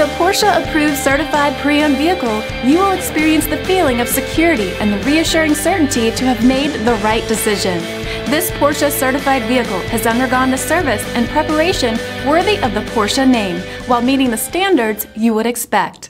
With a Porsche approved certified pre owned vehicle, you will experience the feeling of security and the reassuring certainty to have made the right decision. This Porsche certified vehicle has undergone the service and preparation worthy of the Porsche name while meeting the standards you would expect.